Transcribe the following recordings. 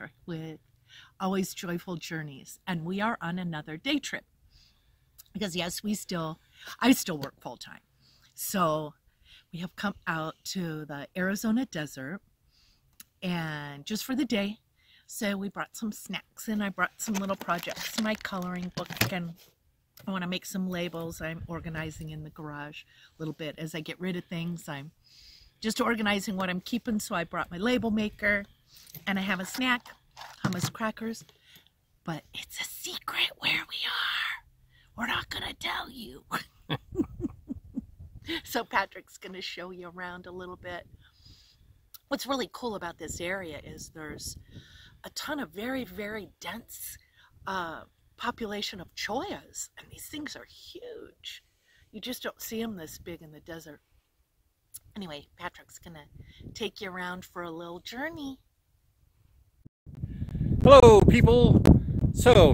Patrick with Always Joyful Journeys, and we are on another day trip. Because, yes, we still, I still work full time. So, we have come out to the Arizona desert and just for the day. So, we brought some snacks and I brought some little projects, my coloring book, and I want to make some labels. I'm organizing in the garage a little bit as I get rid of things. I'm just organizing what I'm keeping. So I brought my label maker and I have a snack, hummus crackers, but it's a secret where we are. We're not going to tell you. so Patrick's going to show you around a little bit. What's really cool about this area is there's a ton of very, very dense uh, population of chollas, and these things are huge. You just don't see them this big in the desert. Anyway, Patrick's gonna take you around for a little journey. Hello people! So,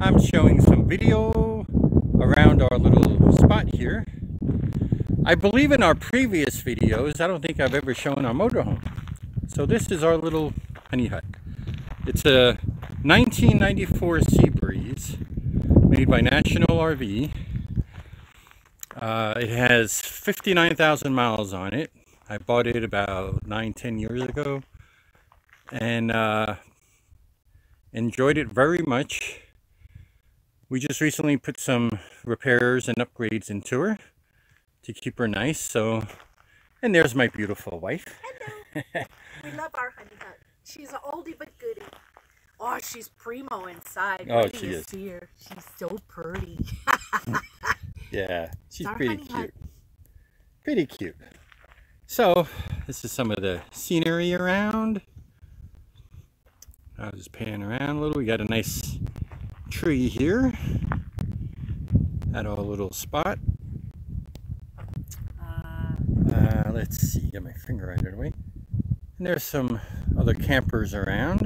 I'm showing some video around our little spot here. I believe in our previous videos, I don't think I've ever shown our motorhome. So this is our little honey hut. It's a 1994 Seabreeze made by National RV. Uh, it has 59,000 miles on it. I bought it about 9, 10 years ago and uh, enjoyed it very much. We just recently put some repairs and upgrades into her to keep her nice. So, and there's my beautiful wife. Hello. we love our honey hut. She's an oldie but goodie. Oh, she's primo inside. Oh, she is. See her? She's so pretty. yeah, she's pretty cute. Hut. Pretty cute. So, this is some of the scenery around. I'll just pan around a little. We got a nice tree here at our little spot. Uh, uh, let's see, get my finger under the way. And there's some other campers around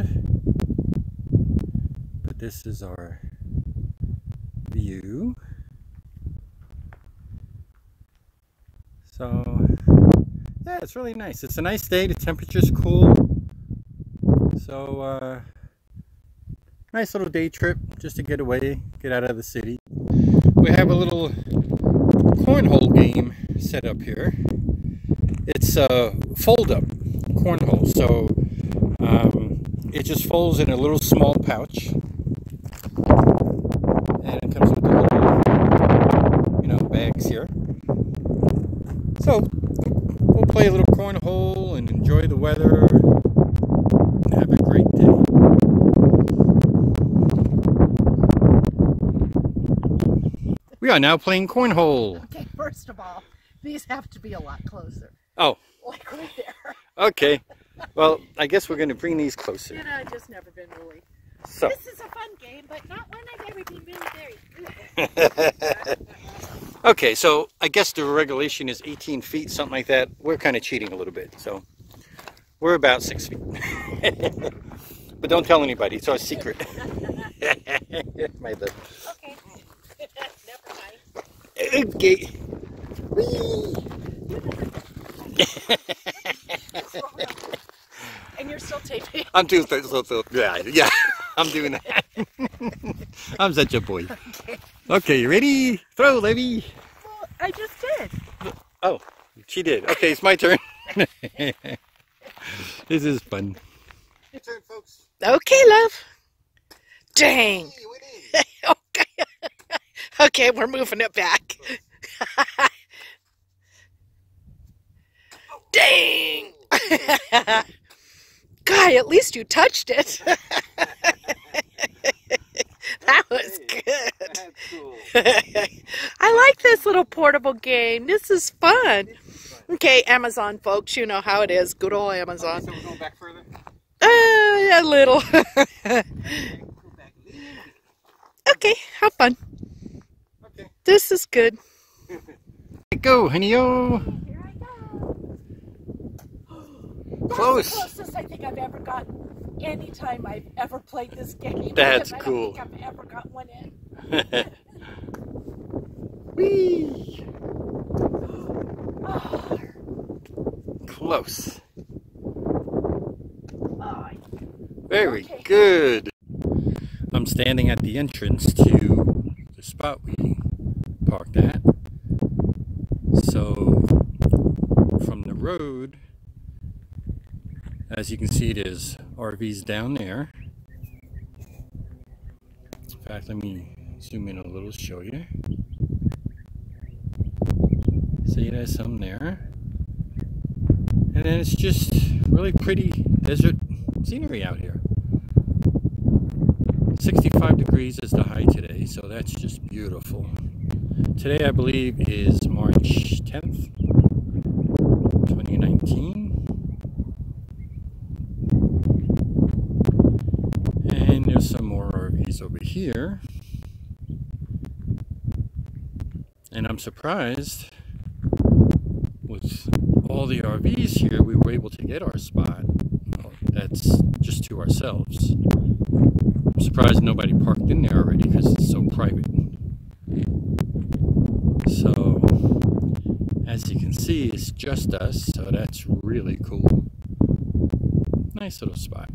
But this is our view. So, yeah, it's really nice. It's a nice day. The temperature's cool. So, uh, nice little day trip just to get away, get out of the city. We have a little cornhole game set up here. It's a fold-up cornhole, so um, it just folds in a little small pouch and it comes with the little, you know, bags here. So we'll play a little cornhole and enjoy the weather and have a great day. We are now playing cornhole. Okay, first of all, these have to be a lot closer. Oh. Like right there. Okay. Well, I guess we're going to bring these closer. You know, I've just never been really so. This is a fun game, but not one I've ever been really very good okay, so I guess the regulation is 18 feet, something like that. We're kind of cheating a little bit, so we're about six feet. but don't tell anybody, it's our secret. My lip. Okay. Never mind. Okay. and you're still taping. I'm too, so, so, yeah, yeah. I'm doing that. I'm such a boy. Okay. okay, you ready? Throw, Levy. Well, I just did. Oh, she did. Okay, it's my turn. this is fun. Your turn, folks. Okay, love. Dang. Okay, we're moving it back. Dang. Guy, at least you touched it. that was good. I like this little portable game. This is fun. Okay, Amazon folks, you know how it is. Good old Amazon. Okay, so we're going back further? Uh, a little. okay, have fun. Okay. This is good. Go, honey-o. Close. the closest I think I've ever gotten any time I've ever played this game. That's cool. I have ever got one in. Whee! Close. Very Okay. good. I'm standing at the entrance to the spot we parked at. So from the road, as you can see, there's RVs down there. In fact, let me zoom in a little, show you. See, there's some there. And then it's just really pretty desert scenery out here. 65 degrees is the high today, so that's just beautiful. Today, I believe, is March 10th, 2019. And there's some more RVs over here. And I'm surprised with all the RVs here, we were able to get our spot. That's just to ourselves. I'm surprised nobody parked in there already because it's so private. So, as you can see, it's just us, so that's really cool. Nice little spot.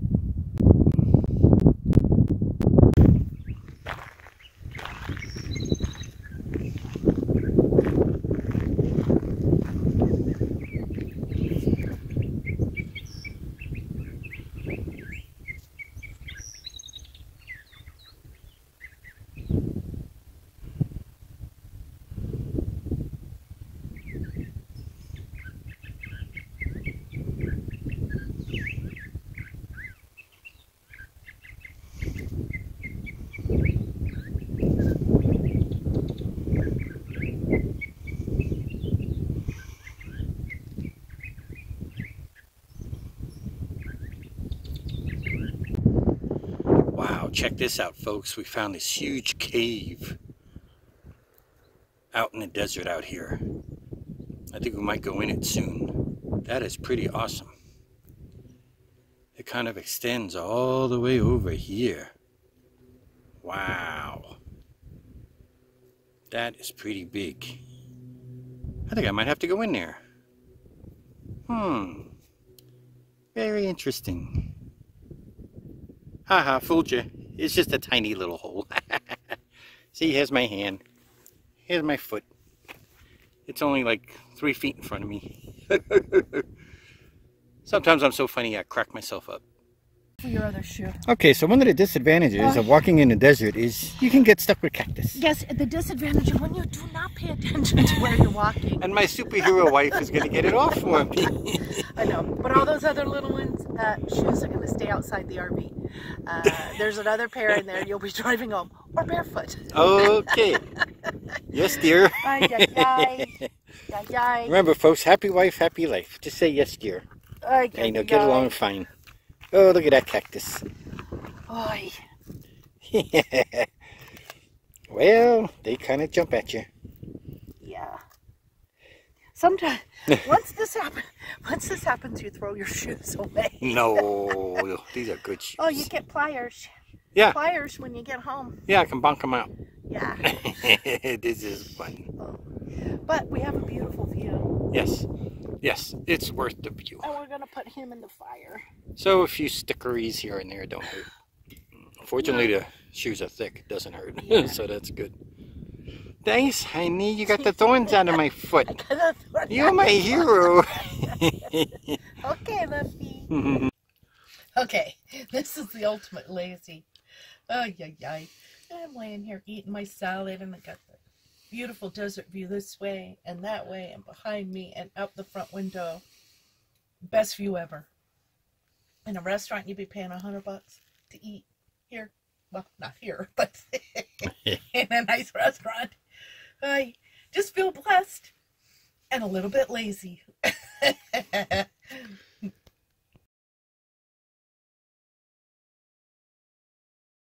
Wow, check this out, folks. We found this huge cave out in the desert out here. I think we might go in it soon. That is pretty awesome. It kind of extends all the way over here. Wow. That is pretty big. I think I might have to go in there. Hmm. Very interesting. Haha, fooled you. It's just a tiny little hole. See, here's my hand. Here's my foot. It's only like three feet in front of me. Sometimes I'm so funny I crack myself up. For your other shoe. Okay, so one of the disadvantages of walking in the desert is you can get stuck with cactus. Yes, the disadvantage of when you do not pay attention to where you're walking. And my superhero wife is going to get it off for me. I know, but all those other little ones, uh, shoes are going to stay outside the RV. Uh, there's another pair in there. You'll be driving home or barefoot. Okay. Yes, dear. Ay, ay, ay. Ay, ay. Remember, folks, happy wife, happy life. Just say yes, dear. Ay, I know, get along fine. Oh, look at that cactus. Ay. well, they kind of jump at you. Yeah. Sometimes, once this happens, once this happens, you throw your shoes away. No, these are good shoes. Oh, you get pliers. Yeah, Pliers when you get home. yeah, I can bonk them out. Yeah. this is fun. Oh. But we have a beautiful view, Yes, yes, it's worth the view. and we're gonna put him in the fire. So a few stickeries here and there don't hurt. Fortunately, the shoes are thick; it doesn't hurt, Yeah. so that's good. Thanks, honey. You got the thorns out of my foot. You're my hero. okay, Lefty. Okay, this is the ultimate lazy. Oh, yeah, yeah. I'm laying here eating my salad, and I got the beautiful desert view this way and that way, and behind me, and out the front window. Best view ever. In a restaurant, you'd be paying a hundred bucks to eat here. Well, not here, but in a nice restaurant. I just feel blessed and a little bit lazy.